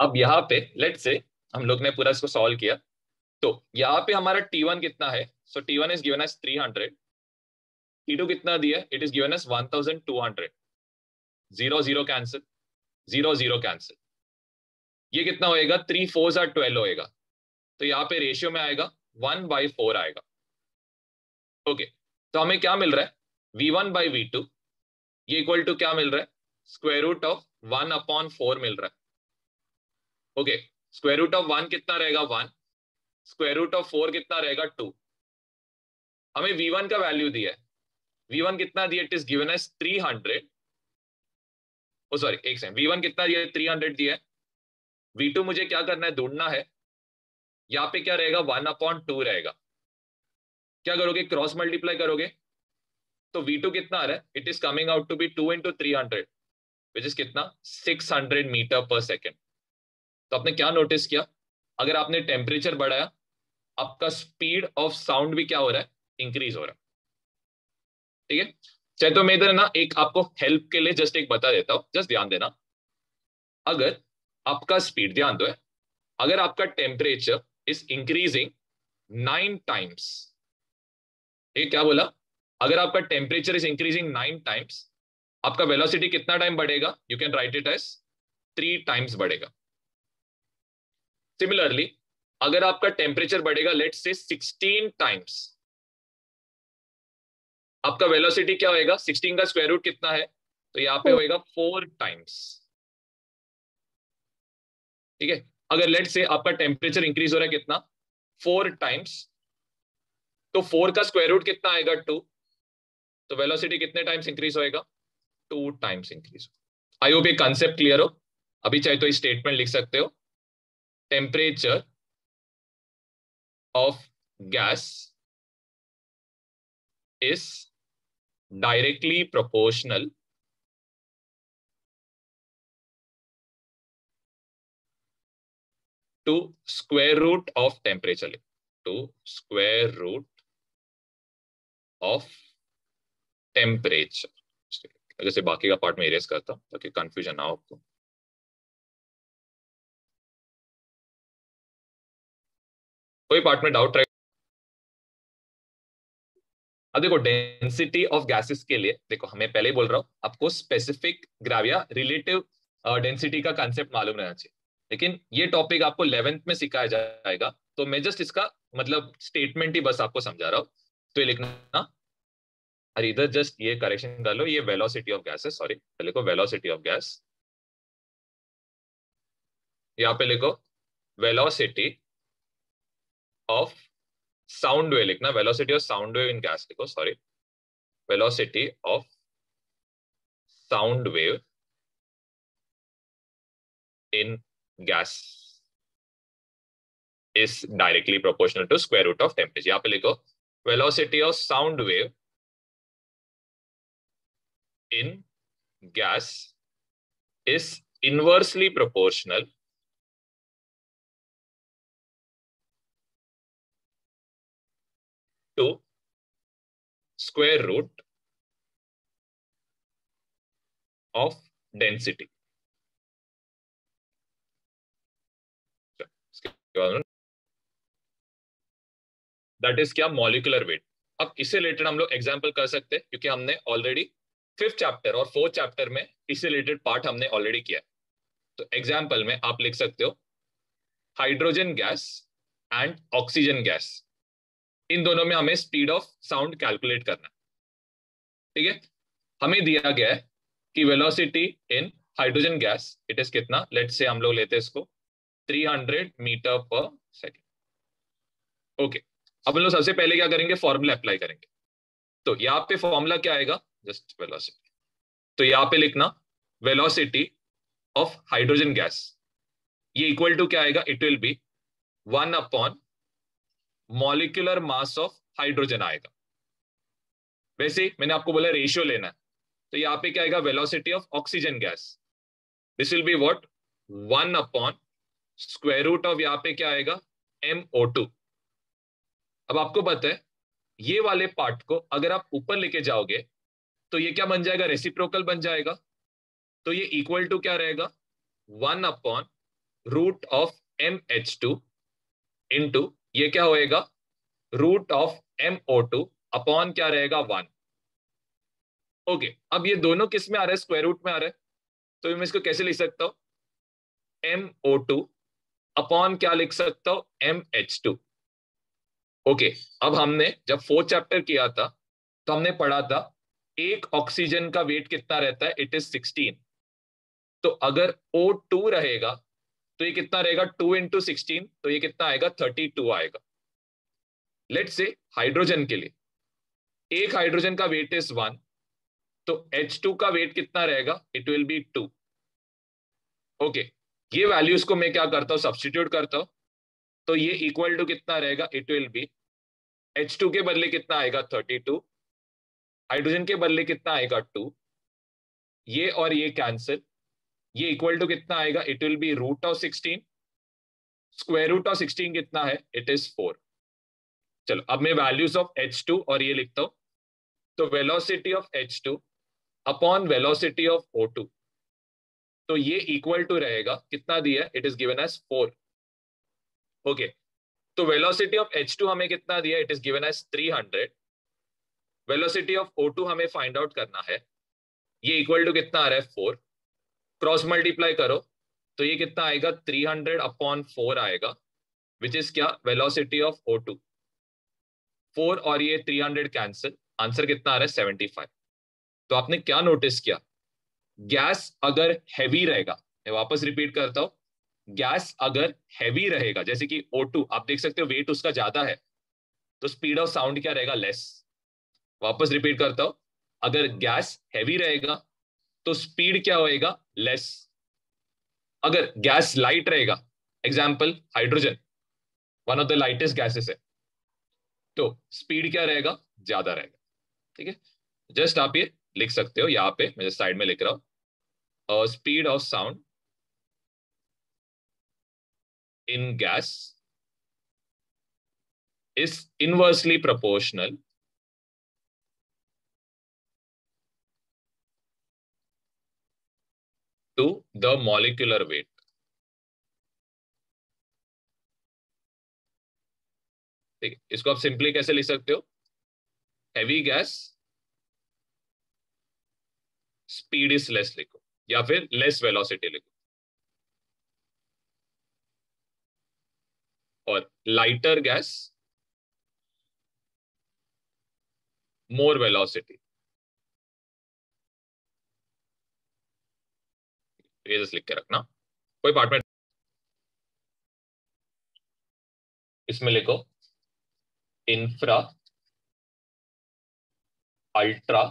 अब यहाँ पे लेट से हम लोग ने पूरा इसको सॉल्व किया। तो यहाँ पे हमारा T1 कितना है? सो T1 is given as 300 T2 कितना दिया? It is given as 1200 zero zero cancel zero zero cancel ये कितना होएगा? थ्री फोर आर ट्वेल्व होएगा। तो यहाँ पे रेशियो में आएगा। वन बाई फोर आएगा। ओके तो हमें क्या मिल रहा है? V one by v two ये इक्वल टू क्या मिल रहा है? Square root of one upon four मिल रहा है। Okay square root of one कितना रहेगा one square root of four कितना रहेगा टू हमें वी वन का वैल्यू दिया है। वी वन कितना दिया it is given as three hundred oh sorry एक सेकंड वी वन कितना दिया थ्री हंड्रेड दिया है। वी टू मुझे क्या करना है? ढूंढना है। यहाँ पे क्या रहेगा? वन अपॉन टू रहेगा। क्या करोगे? क्रॉस मल्टीप्लाई करोगे? तो वी टू कितना आ रहा है? It is coming out to be two into three hundred which is कितना? सिक्स हंड्रेड मीटर पर सेकेंड तो आपने क्या नोटिस किया? अगर आपने टेम्परेचर बढ़ाया, आपका स्पीड ऑफ़ साउंड भी क्या हो रहा है? इंक्रीज हो रहा है। ठीक है? चाहे तो मैं इधर ना, एक आपको हेल्प के लिए जस्ट एक बता देता हूँ। जस्ट ध्यान देना। अगर आपका स्पीड ध्यान दो है अगर आपका temperature is increasing nine times ये क्या बोला? अगर आपका temperature is increasing nine times आपका वेलोसिटी कितना टाइम बढ़ेगा? You can write it as three times बढ़ेगा। सिमिलरली अगर आपका टेम्परेचर बढ़ेगा लेट से सिक्सटीन टाइम्स आपका वेलोसिटी क्या होएगा? सिक्सटीन का स्क्वायर रूट कितना है? तो यहाँ पे होएगा फोर टाइम्स ठीक है? अगर लेट से आपका टेम्परेचर इंक्रीज हो रहा है कितना? फोर टाइम्स तो फोर का स्क्वायर रूट कितना आएगा? टू तो वेलोसिटी कितने टाइम्स इंक्रीज होएगा? Two times increase I hope ये कंसेप्ट क्लियर हो। अभी चाहे तो स्टेटमेंट लिख सकते हो। Temperature of gas is directly proportional to square root of temperature, to square root of temperature. जैसे बाकी का पार्ट में इरेज करता हूँ, ताकि कंफ्यूजन ना हो आपको। कोई पार्ट में डाउट अब देखो डेंसिटी ऑफ़ गैसेस के लिए, देखो हमें पहले ही बोल रहा हूँ, आपको स्पेसिफिक ग्राविया रिलेटिव डेंसिटी का कंसेप्ट मालूम रहना चाहिए। लेकिन ये टॉपिक आपको इलेवेंथ में सिखाया जाएगा तो मैं जस्ट इसका मतलब स्टेटमेंट ही बस आपको समझा रहा हूँ। तो ये लिखना, और इधर जस्ट ये करेक्शन कर लो, ये वेलोसिटी ऑफ़ गैस है सॉरी लिखो वेलोसिटी ऑफ़ गैस यहाँ पे लिखो वेलोसिटी ऑफ़ साउंड वे लिखना velocity of sound wave in gas लिखो sorry velocity of sound wave in gas is directly proportional to square root of temperature यहाँ पे लिखो velocity of sound wave in gas is inversely proportional to square root of density. That is क्या molecular weight अब इससे related हम लोग example कर सकते हैं, क्योंकि हमने ऑलरेडी फिफ्थ चैप्टर और फोर्थ चैप्टर में इससे रिलेटेड पार्ट हमने ऑलरेडी किया तो एग्ज़ाम्पल में आप लिख सकते हो hydrogen gas and oxygen gas इन दोनों में हमें स्पीड ऑफ़ साउंड कैलकुलेट करना ठीक है? हमें दिया गया है कि velocity in hydrogen gas it is कितना? लेट से हम लोग लेते हैं इसको 300 मीटर पर सेकेंड ओके अब हम लोग सबसे पहले क्या करेंगे? फॉर्मूला अप्लाई करेंगे। तो यहाँ पे फॉर्मूला क्या आएगा? जस्ट वेलोसिटी तो यहाँ पे लिखना वेलोसिटी ऑफ़ हाइड्रोजन गैस ये इक्वल टू क्या आएगा? It will be one upon molecular mass of hydrogen आएगा। वैसे मैंने आपको बोला रेशियो लेना है तो यहाँ पे क्या आएगा? Velocity of oxygen gas this will be what one upon square root of यहाँ पे क्या आएगा? एम अब आपको पता है, ये वाले पार्ट को अगर आप ऊपर लेके जाओगे तो ये क्या बन जाएगा? रेसिप्रोकल बन जाएगा। तो ये इक्वल टू क्या रहेगा? One upon root of M H two into ये क्या होएगा? Root of M O two upon क्या रहेगा? वन ओके अब ये दोनों किसमें आ रहे हैं? स्क्वायर रूट में आ रहे हैं। तो मैं इसको कैसे लिख सकता हूँ? एम ओ टू अपॉन क्या लिख सकता हूँ? एम एच टू ओके अब हमने जब फोर्थ चैप्टर किया था तो हमने पढ़ा था, एक ऑक्सीजन का वेट कितना रहता है? इट इज़ सिक्सटीन तो अगर ओ टू रहेगा तो ये कितना रहेगा? टू इंटू सिक्सटीन तो ये कितना आएगा? थर्टी टू आएगा। लेट से हाइड्रोजन के लिए। एक हाइड्रोजन का वेट इज़ वन तो H2 का वेट कितना रहेगा? It will be two okay ये वैल्यूज़ को मैं क्या करता हूँ? सब्सटीट्यूट करता हूँ। तो ये इक्वल टू कितना रहेगा? इट विल बी H2 के बदले कितना आएगा? 32 हाइड्रोजन के बदले कितना आएगा? टू ये और ये कैंसिल ये इक्वल टू कितना आएगा? It will be root of sixteen square root of sixteen कितना है? इट इज़ फोर चलो, अब मैं वैल्यूज़ ऑफ़ एच टू और ये लिखता हूँ। तो velocity of H two upon velocity of O two तो ये इक्वल टू रहेगा। कितना दिया it is given as four okay तो वेलोसिटी ऑफ़ एच टू हमें कितना दिया it is given as three hundred velocity of O two हमें फाइंड आउट करना है। ये इक्वल टू कितना आ रहा है? फोर क्रॉस मल्टीप्लाई करो तो ये कितना आएगा? थ्री हंड्रेड अपॉन फोर आएगा विच इज़ क्या? Velocity of O two four और ये थ्री हंड्रेड कैंसिल आंसर कितना आ रहा है? सेवेंटी फाइव तो आपने क्या नोटिस किया? गैस अगर हैवी रहेगा, मैं वापस रिपीट करता हूँ. गैस अगर हैवी रहेगा, जैसे कि O2 आप देख सकते हो वेट उसका ज़्यादा है तो स्पीड ऑफ़ साउंड क्या रहेगा? लेस वापस रिपीट करता हूँ. अगर गैस हैवी रहेगा तो स्पीड क्या होएगा? लेस अगर गैस लाइट रहेगा example hydrogen one of the lightest gases है तो स्पीड क्या रहेगा? ज़्यादा रहेगा। ठीक है? जस्ट आप ये लिख सकते हो, यहाँ पे, मैं साइड में लिख रहा हूँ। Speed of sound in gas is inversely proportional to the molecular weight. ठीक, इसको आप सिंपली कैसे लिख सकते हो? Heavy gas speed is less लिखो, या फिर लेस वेलोसिटी लिखो। और लाइटर गैस मोर वेलोसिटी ये लिख के रखना कोई पार्ट में इसमें लिखो infra ultra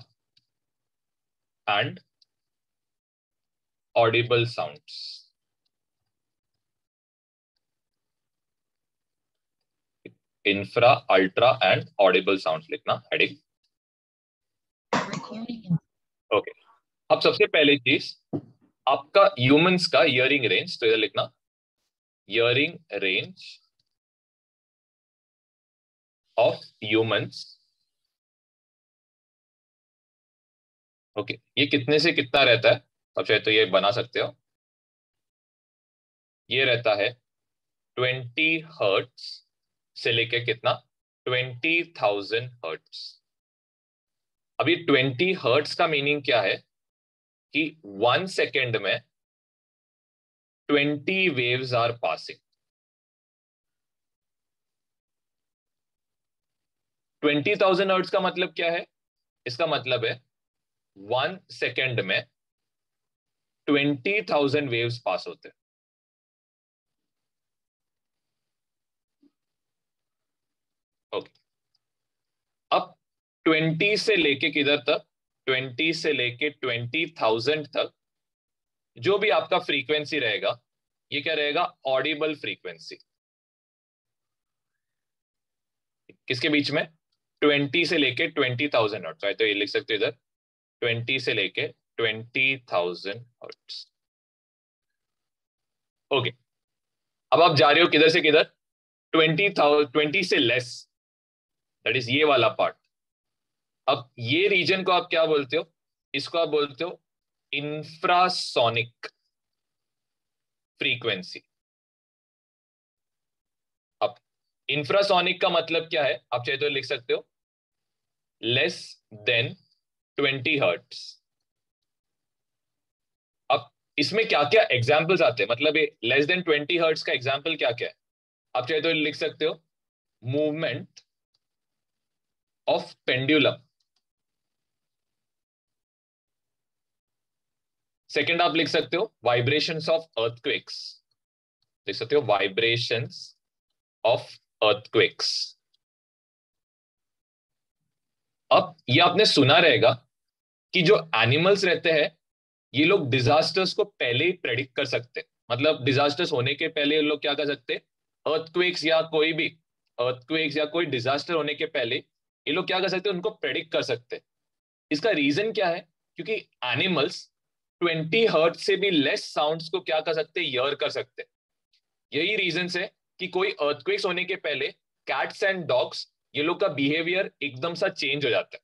and audible sounds. Infra ultra and audible sounds लिखना हेडिंग ओके okay. अब सबसे पहली चीज़ आपका ह्यूमंस का इयरिंग रेंज तो इधर लिखना hearing range of humans okay ये कितने से कितना रहता है? अब चाहे तो ये बना सकते हो। ये रहता है ट्वेंटी हर्ट्स से लेके कितना? ट्वेंटी थाउज़ेंड हर्ट्स अभी ट्वेंटी हर्ट्स का मीनिंग क्या है? कि वन सेकेंड में twenty waves are passing twenty thousand hertz का मतलब क्या है? इसका मतलब है वन सेकेंड में ट्वेंटी थाउज़ेंड वेव्स पास होते ओके okay. अब ट्वेंटी से लेके किधर तक ट्वेंटी से लेके ट्वेंटी थाउज़ेंड तक जो भी आपका फ्रीक्वेंसी रहेगा, ये क्या रहेगा? ऑडिबल फ्रीक्वेंसी किसके बीच में? ट्वेंटी से लेके ट्वेंटी थाउज़ेंड नोट तो ये लिख सकते इधर। ट्वेंटी से लेके ट्वेंटी थाउज़ेंड हर्ट्स ओके। अब आप जा रहे हो किधर से किधर? ट्वेंटी थाउज़ेंड ट्वेंटी से लेस। दैट इज़ ये वाला पार्ट अब ये रीजन को आप क्या बोलते हो? इसको आप बोलते हो इंफ्रासोनिक फ्रीक्वेंसी अब इंफ्रासोनिक का मतलब क्या है? आप चाहे तो लिख सकते हो। लेस देन ट्वेंटी हर्ट्स अब इसमें क्या क्या एग्जाम्पल्स आते हैं? मतलब ये लेस देन ट्वेंटी हर्ट्स का एग्ज़ाम्पल क्या क्या है? आप चाहे तो लिख सकते हो मूवमेंट ऑफ़ पेंड्यूलम सेकेंड आप लिख सकते हो वाइब्रेशंस ऑफ़ अर्थक्वेक्स लिख सकते हो वाइब्रेशंस ऑफ़ अर्थक्वेक्स अब ये आपने सुना रहेगा कि जो एनिमल्स रहते हैं, ये लोग डिजास्टर्स को पहले ही प्रेडिक्ट कर सकते मतलब डिजास्टर्स होने के पहले ये लोग क्या कर सकते अर्थक्वेक्स या कोई भी अर्थक्वेक्स या कोई डिजास्टर होने के पहले ये लोग क्या कर सकते उनको प्रेडिक्ट कर सकते इसका रीजन क्या है? क्योंकि एनिमल्स ट्वेंटी हर्ट से भी लेस साउंड्स को क्या कर सकते यर कर सकते। यही रीजन है कि कोई अर्थक्वेक्स होने के पहले कैट्स एंड डॉग्स ये लोग का बिहेवियर एकदम सा चेंज हो जाता है।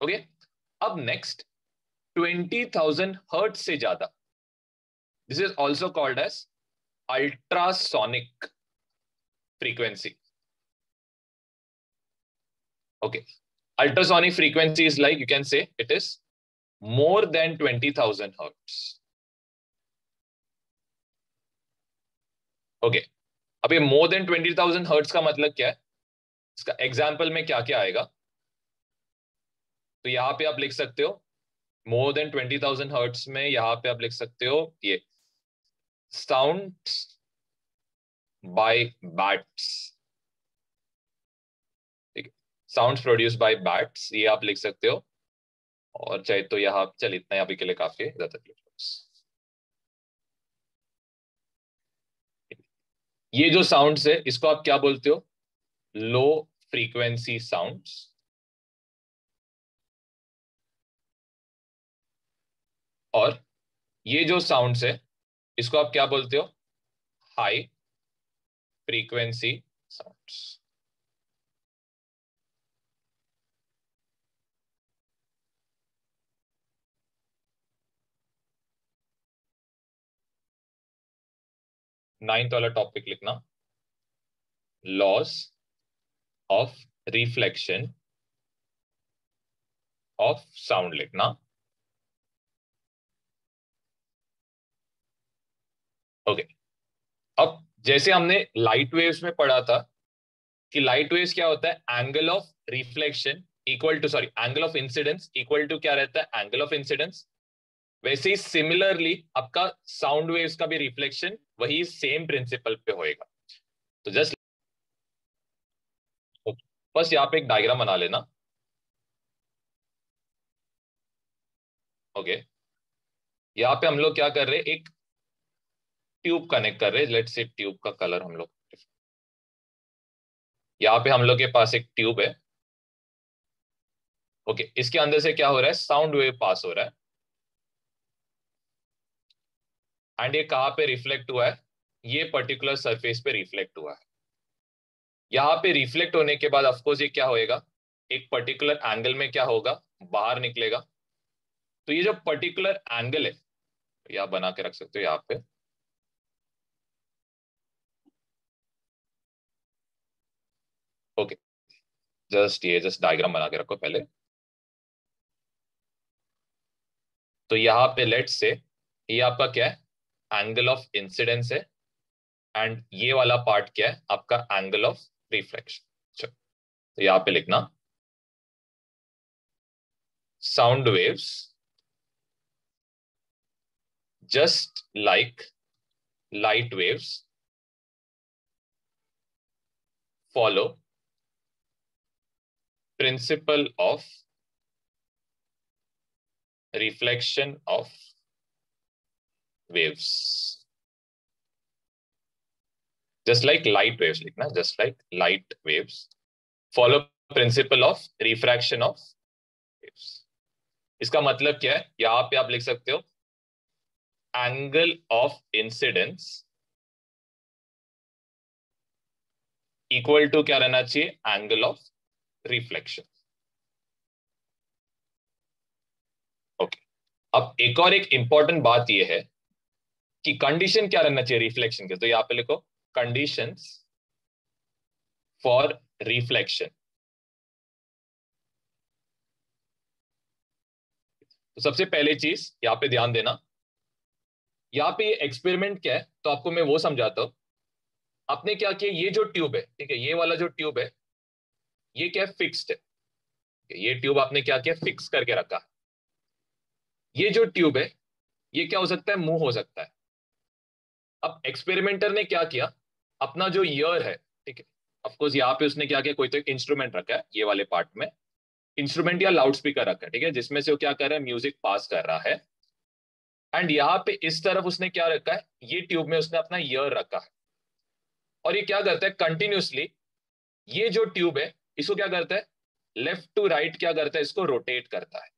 ओके अब नेक्स्ट ट्वेंटी थाउज़ेंड हर्ट से ज़्यादा। This is also called as ultrasonic frequency okay ultrasonic frequency is like you can say it is more than 20,000 hertz. Okay okay. अब ये more than twenty thousand hertz का मतलब क्या है? इसका example में क्या क्या आएगा? तो यहाँ पे आप लिख सकते हो more than twenty thousand hertz में यहाँ पे आप लिख सकते हो ये साउंड बाय बैट्स ठीक है? साउंड प्रोड्यूस बाय बैट्स ये आप लिख सकते हो। और चाहे तो यहाँ चल इतना यहाँ के लिए काफ़ी है ये जो साउंड्स है, इसको आप क्या बोलते हो? लो फ्रीक्वेंसी साउंड्स और ये जो साउंड्स है, इसको आप क्या बोलते हो? हाई फ्रीक्वेंसी साउंड्स नाइन्थ वाला टॉपिक लिखना। Laws of reflection of sound लिखना। Okay okay. अब जैसे हमने लाइट वेव्स में पढ़ा था कि लाइट वेव्स क्या होता है? Angle of reflection equal to sorry angle of incidence equal to क्या रहता है? एंगल ऑफ़ इंसिडेंस वैसे ही सिमिलरली आपका साउंड वेव्स का भी रिफ्लेक्शन वही सेम प्रिंसिपल पे होएगा। तो जस्ट बस यहाँ पे एक डायग्राम बना लेना। Okay okay. यहाँ पे हम लोग क्या कर रहे हैं? एक ट्यूब कनेक्ट कर रहे हैं। लेट से ट्यूब का कलर हम लोग। यहाँ पे हम लोग के पास एक ट्यूब है। Okay okay. इसके अंदर से क्या हो रहा है? साउंड वेव पास हो रहा है। एंड ये कहाँ पे रिफ्लेक्ट हुआ है? ये पर्टिकुलर सरफेस पे रिफ्लेक्ट हुआ है। यहाँ पे रिफ्लेक्ट होने के बाद ऑफकोर्स ये क्या होएगा? एक पर्टिकुलर एंगल में क्या होगा? बाहर निकलेगा। तो ये जो पर्टिकुलर एंगल है, ये आप बना के रख सकते हो यहाँ पे। ओके जस्ट ये जस्ट डायग्राम बना के रखो पहले। तो यहाँ पे लेट से ये आपका क्या है? एंगल ऑफ़ इंसिडेंस है एंड ये वाला पार्ट क्या है? आपका एंगल ऑफ़ रिफ्लेक्शन तो यहाँ पे लिखना। Sound waves just like light waves follow principle of reflection of waves. Just like light waves, likhna, just like light waves. Follow principle of refraction of waves. इसका मतलब क्या है यहाँ पे आप लिख सकते हो angle of incidence equal to क्या रहना चाहिए एंगल ऑफ़ रिफ्लेक्शन ओके अब एक और एक इंपॉर्टेंट बात यह है कि कंडीशन क्या रहना चाहिए रिफ्लेक्शन के? तो यहाँ पे लिखो कंडीशंस फॉर रिफ्लेक्शन तो सबसे पहले चीज़ यहाँ पे ध्यान देना। यहाँ पे एक्सपेरिमेंट क्या है? तो आपको मैं वो समझाता हूँ। आपने क्या किया? ये जो ट्यूब है, ठीक है, ये वाला जो ट्यूब है, ये क्या है? फिक्स्ड है। ये ट्यूब आपने क्या किया? फिक्स करके रखा। ये जो ट्यूब है, ये क्या हो सकता है? मुँह हो सकता है। अब एक्सपेरिमेंटर ने क्या किया? अपना जो ईयर है, ठीक है? ऑफकोर्स यहाँ पे उसने क्या किया? कोई तो एक इंस्ट्रूमेंट रखा है, ये वाले पार्ट में। इंस्ट्रूमेंट या लाउड स्पीकर रखा है, ठीक है? जिसमें से वो क्या कर रहा है? म्यूज़िक पास कर रहा है। एंड यहाँ पे इस तरफ़ उसने क्या रखा है? ये ट्यूब में उसने अपना ईयर रखा है। और ये क्या करता है? कंटिन्यूसली ये जो ट्यूब है, इसको क्या करता है? लेफ़्ट टू राइट क्या करता है? इसको रोटेट करता है।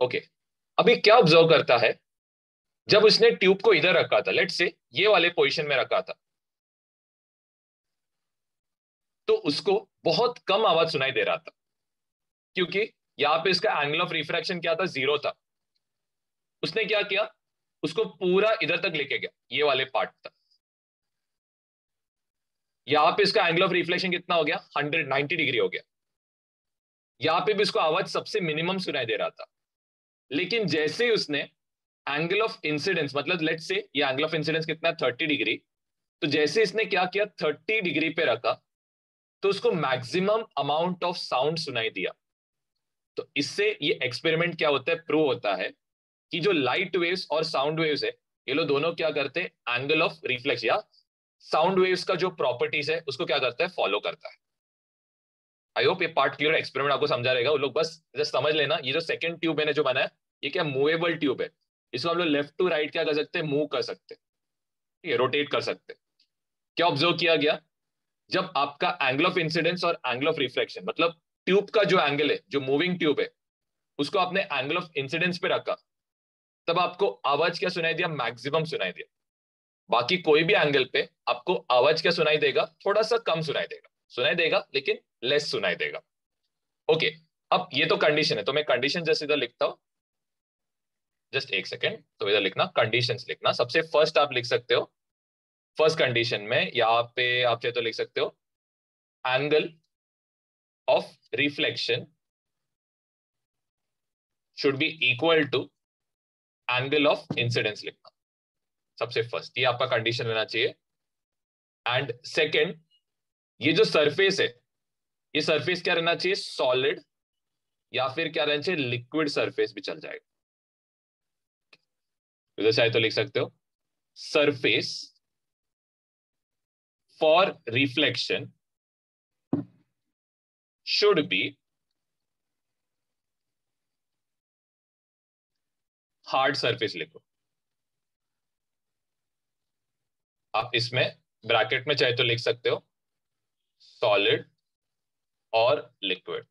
Okay okay. अभी क्या ऑब्ज़र्व करता है? जब उसने ट्यूब को इधर रखा था लेट से ये वाले पोजिशन में रखा था तो उसको बहुत कम आवाज़ सुनाई दे रहा था, क्योंकि यहाँ पे इसका एंगल ऑफ़ रिफ्रैक्शन क्या था? ज़ीरो था। उसने क्या किया? उसको पूरा इधर तक लेके गया, ये वाले पार्ट तक। यहाँ पे इसका एंगल ऑफ़ रिफ्लेक्शन कितना हो गया? हंड्रेड नाइनटी डिग्री हो गया। यहाँ पे भी इसको आवाज़ सबसे मिनिमम सुनाई दे रहा था। लेकिन जैसे ही उसने एंगल ऑफ़ इंसिडेंस मतलब लेट से ये एंगल ऑफ़ इंसिडेंस कितना थर्टी डिग्री तो जैसे इसने क्या किया? थर्टी डिग्री पे रखा तो उसको मैक्सिमम अमाउंट ऑफ़ साउंड सुनाई दिया। तो इससे ये एक्सपेरिमेंट क्या होता है? प्रूव होता है कि जो लाइट वेव्स और साउंड वेव्स है, ये लोग दोनों क्या करते हैं? एंगल ऑफ़ रिफ्लेक्स या साउंड वेव्स का जो प्रॉपर्टीज़ है, उसको क्या करता है? फॉलो करता है। आई होप ये पार्ट क्लियर एक्सपेरिमेंट आपको समझा रहेगा। वो लोग बस जस्ट समझ लेना, ये जो सेकंड ट्यूब मैंने जो बनाया, ये क्या मूवेबल ट्यूब है? इसको हम लोग लेफ़्ट टू राइट क्या कर सकते हैं? मूव कर सकते है। रोटेट कर सकते हैं। क्या ऑब्ज़र्व किया गया? जब आपका एंगल ऑफ़ इंसिडेंस और एंगल ऑफ़ रिफ्लेक्शन मतलब ट्यूब का जो एंगल है, जो मूविंग ट्यूब है, उसको आपने एंगल ऑफ़ इंसिडेंस पे रखा, तब आपको आवाज़ क्या सुनाई दिया? मैक्सिमम सुनाई दिया। बाकी कोई भी एंगल पे आपको आवाज़ क्या सुनाई देगा? थोड़ा सा कम सुनाई देगा। सुनाई देगा, लेकिन लेस सुनाई देगा। ओके अब ये तो कंडीशन है तो मैं कंडीशन जैसे इधर लिखता हूँ। जस्ट एक सेकेंड तो इधर लिखना कंडीशन लिखना। सबसे फ़र्स्ट आप लिख सकते हो। फ़र्स्ट कंडीशन में यहाँ पे, आप चाहे तो लिख सकते हो। Angle of reflection should be equal to angle of incidence लिखना। सबसे फ़र्स्ट ये आपका कंडीशन रहना चाहिए। एंड सेकेंड ये जो सरफेस है, ये सरफेस क्या रहना चाहिए? सॉलिड या फिर क्या रहना चाहिए? लिक्विड सरफेस भी चल जाएगा। इधर चाहे तो लिख सकते हो। Surface for reflection should be hard surface लिखो। आप इसमें ब्रैकेट में चाहे तो लिख सकते हो। सॉलिड और लिक्विड